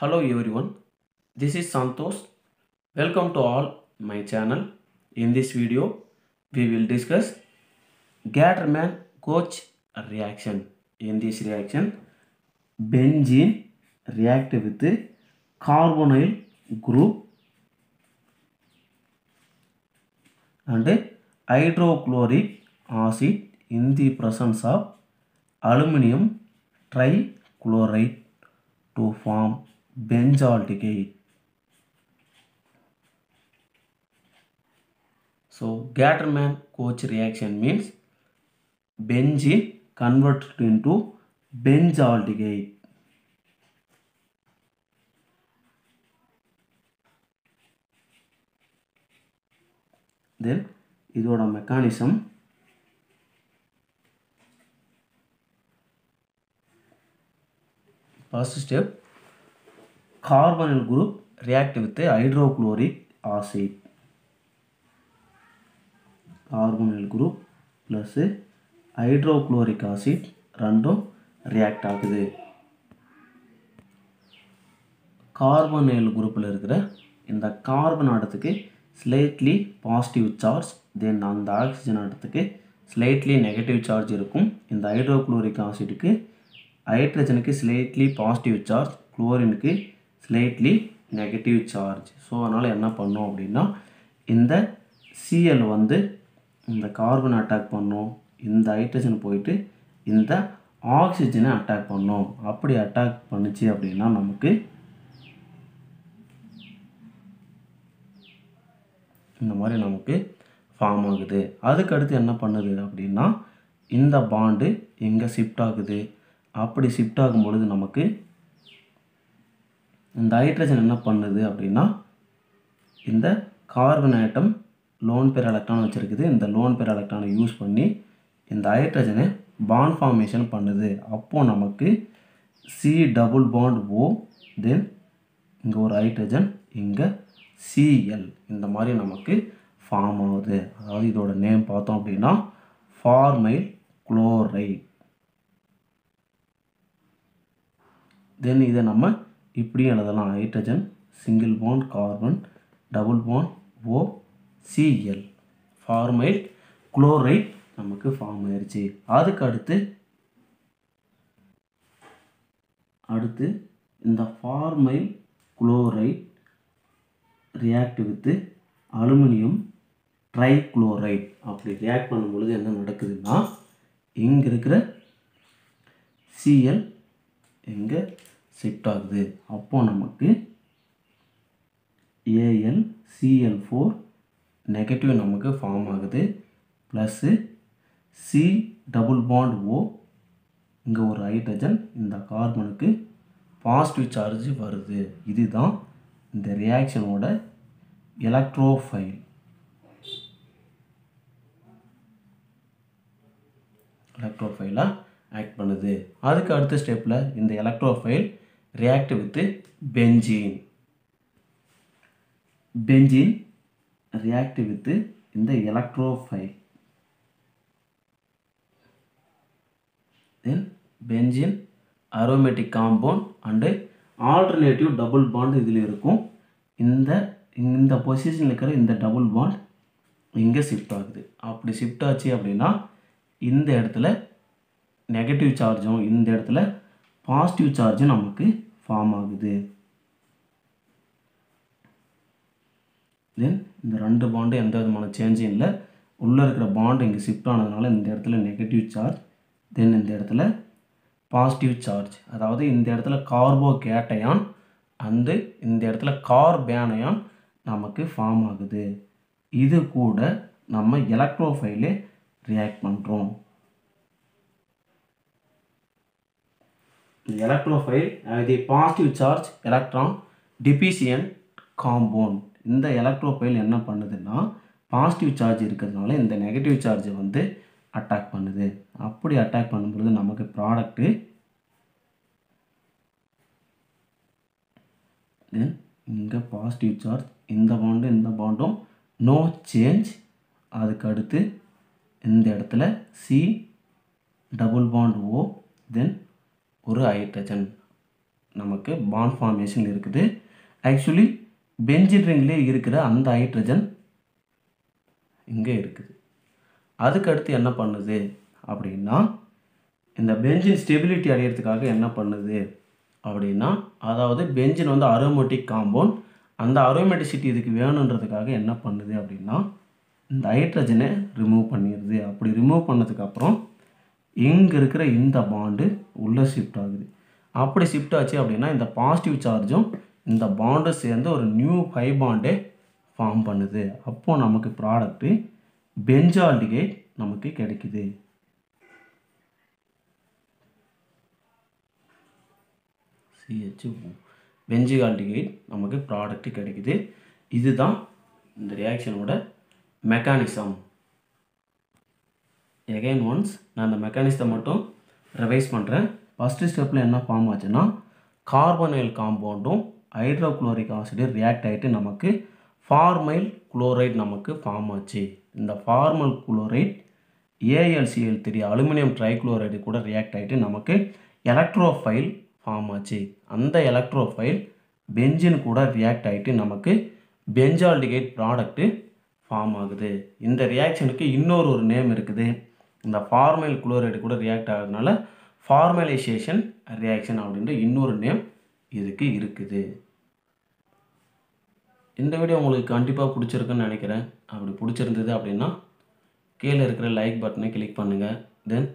Hello everyone, this is Santosh. Welcome to all my channel. In this video, we will discuss Gatterman coach reaction. In this reaction, benzene react with carbonyl group and hydrochloric acid in the presence of aluminum trichloride to form benzaldehyde. So Gatterman coach reaction means benzene converted into benzaldehyde. தென் இதோட mechanism first step carbonyl group react with hydrochloric acid. Carbonyl group plus hydrochloric acid ரெண்டும் react ஆகுது. Carbonyl குரூப்பில் இருக்கிற இந்த carbon ஆட்டத்துக்கு slightly positive charge தென் அந்த oxygen ஆட்டத்துக்கு slightly negative charge இருக்கும். இந்த ஹைட்ரோக்ளோரிக் ஆசிட்டுக்கு ஹைட்ரஜனுக்கு ஸ்லைட்லி பாசிட்டிவ் சார்ஜ் குளோரினுக்கு ஸ்லைட்லி நெகட்டிவ் சார்ஜ் ஸோ அதனால் என்ன பண்ணோம் அப்படின்னா இந்த சிஎல் வந்து இந்த கார்பன் அட்டாக் பண்ணும். இந்த ஹைட்ரஜன் போயிட்டு இந்த ஆக்சிஜனை அட்டாக் பண்ணும். அப்படி அட்டாக் பண்ணுச்சு அப்படின்னா நமக்கு இந்த மாதிரி நமக்கு ஃபார்ம் ஆகுது. அதுக்கடுத்து என்ன பண்ணுது அப்படின்னா இந்த பாண்டு எங்கே ஷிஃப்ட் ஆகுது? அப்படி ஷிஃப்ட் ஆகும் பொழுது நமக்கு இந்த ஹைட்ரஜன் என்ன பண்ணுது அப்படின்னா இந்த carbon atom lone pair electron வச்சுருக்குது. இந்த லோன் பேர் எலக்ட்ரானை யூஸ் பண்ணி இந்த ஹைட்ரஜனை பாண்ட் ஃபார்மேஷன் பண்ணுது. அப்போது நமக்கு C double bond O then இங்கே ஒரு ஹைட்ரஜன் இங்கே சிஎல் இந்த மாதிரி நமக்கு ஃபார்ம் ஆகுது. அதாவது இதோட நேம் பார்த்தோம் அப்படின்னா ஃபார்மைல் குளோரைட் தென் இதை நம்ம இப்படி எழுதலாம் hydrogen single bond carbon double bond O CL. Formyl chloride நமக்கு ஃபார்ம் ஆயிடுச்சு அதுக்கு அடுத்து அடுத்து இந்த formyl chloride react with aluminium trichloride. அப்படி ரியாக்ட் பண்ணும் பொழுது என்ன நடக்குதுன்னா இங்கே இருக்கிற சிஎல் இங்கே ஷிஃப்ட் ஆகுது. அப்போது நமக்கு ஏஎல் சிஎல் ஃபோர் நெகட்டிவ் நமக்கு ஃபார்ம் ஆகுது. Plus C double bond O இங்கே ஒரு ஹைட்ரஜன் இந்த கார்பனுக்கு பாசிட்டிவ் சார்ஜ் வருது. இதுதான் இந்த ரியாக்ஷனோட எலக்ட்ரோஃபைல் எலக்ட்ரோஃபைலாக ஆக்ட் பண்ணுது. அதுக்கு அடுத்த ஸ்டெப்பில் இந்த electrophile react with benzene. Benzene react with இந்த electrophile. Then benzene aromatic compound and alternative double bond இதில் இருக்கும். இந்த இந்த பொசிஷனில் இருக்கிற இந்த டபுள் பாண்ட் இங்கே ஷிஃப்ட் ஆகுது. அப்படி ஷிஃப்ட் ஆச்சு அப்படின்னா இந்த இடத்துல நெகட்டிவ் சார்ஜும் இந்த இடத்துல பாசிட்டிவ் சார்ஜும் நமக்கு ஃபார்ம் ஆகுது. தென் இந்த ரெண்டு பாண்டு எந்த விதமான சேஞ்சும் இல்லை. உள்ளே இருக்கிற பாண்டு இங்கே ஷிஃப்ட் ஆனதுனால இந்த இடத்துல நெகட்டிவ் சார்ஜ் தென் இந்த இடத்துல பாசிட்டிவ் சார்ஜ் அதாவது இந்த இடத்துல கார்போ கேட்டையான் அண்டு இந்த இடத்துல கார்பேனையான் நமக்கு ஃபார்ம் ஆகுது. இது கூட நம்ம எலக்ட்ரோஃபைலே ரியாக்ட் பண்ணுறோம் electrophile the positive charge electron deficient compound இந்த எலக்ட்ரோஃபைல் என்ன பண்ணுதுன்னா பாசிட்டிவ் சார்ஜ் இருக்கிறதுனால இந்த நெகட்டிவ் சார்ஜை வந்து அட்டாக் பண்ணுது. அப்படி அட்டாக் பண்ணும்பொழுது நமக்கு ப்ராடக்ட்டு தென் இங்கே பாசிட்டிவ் சார்ஜ் இந்த பாண்டும் இந்த பாண்டும் நோ சேஞ்ச் அதுக்கு அடுத்து இந்த இடத்துல C double bond O then ஒரு ஹைட்ரஜன் நமக்கு பாண்ட் ஃபார்மேஷன் இருக்குது. ஆக்சுவலி பென்சின் ரிங்லேயே இருக்கிற அந்த ஹைட்ரஜன் இங்கே இருக்குது. அதுக்கடுத்து என்ன பண்ணுது அப்படின்னா இந்த பென்சின் ஸ்டெபிலிட்டி அடையிறதுக்காக என்ன பண்ணுது அப்படின்னா அதாவது பென்சின் வந்து அரோமேட்டிக் காம்பவுண்ட் அந்த அரோமேட்டிசிட்டி இதுக்கு வேணுன்றதுக்காக என்ன பண்ணுது அப்படின்னா இந்த ஹைட்ரஜனை ரிமூவ் பண்ணிடுது. அப்படி ரிமூவ் பண்ணதுக்கப்புறம் இங்கே இருக்கிற இந்த பாண்டு உள்ளே ஷிஃப்ட் ஆகுது. அப்படி ஷிஃப்ட் ஆச்சு அப்படின்னா இந்த பாசிட்டிவ் சார்ஜும் இந்த பாண்டும் சேர்ந்து ஒரு நியூ ஹை பாண்டே ஃபார்ம் பண்ணுது. அப்போது நமக்கு ப்ராடக்ட்டு பெஞ்சால்டிகேட் நமக்கு கிடைக்குது. சிஹெச் பெஞ்சிகால்டிகேட் நமக்கு ப்ராடக்ட்டு கிடைக்குது. இதுதான் இந்த ரியாக்ஷனோட மெக்கானிசம் எகைன் ஒன்ஸ் நான் அந்த மெக்கானிசத்தை மட்டும் ரிவைஸ் பண்ணுறேன் ஃபஸ்ட்டு ஸ்டெப்பில் என்ன ஃபார்ம் ஆச்சுன்னா கார்பனைல் காம்பவுண்டும் ஹைட்ரோக்ளோரிக் ஆசிடு ரியாக்ட் ஆகிட்டு நமக்கு ஃபார்மைல் குளோரைட் நமக்கு ஃபார்ம் ஆச்சு. இந்த formyl chloride ALCL three aluminium trichloride கூட ரியாக்ட் ஆகிட்டு நமக்கு எலக்ட்ரோஃபைல் ஃபார்ம் ஆச்சு. அந்த எலக்ட்ரோஃபைல் பெஞ்சின் கூட ரியாக்ட் ஆகிட்டு நமக்கு பெஞ்சால்டிகேட் ப்ராடக்ட்டு ஃபார்ம் ஆகுது. இந்த ரியாக்ஷனுக்கு இன்னொரு ஒரு நேம் இருக்குது. இந்த ஃபார்மைல் குளோரைடு கூட ரியாக்ட் ஆகிறதுனால ஃபார்மலைசேஷன் ரியாக்ஷன் அப்படின்ற இன்னொரு நேம் இதுக்கு இருக்குது. இந்த வீடியோ உங்களுக்கு கண்டிப்பாக பிடிச்சிருக்குன்னு நினைக்கிறேன். அப்படி பிடிச்சிருந்தது அப்படின்னா கீழே இருக்கிற லைக் பட்டனை கிளிக் பண்ணுங்கள் தென்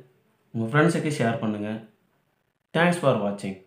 உங்கள் ஃப்ரெண்ட்ஸுக்கு ஷேர் பண்ணுங்கள் தேங்க்ஸ் ஃபார் வாட்சிங்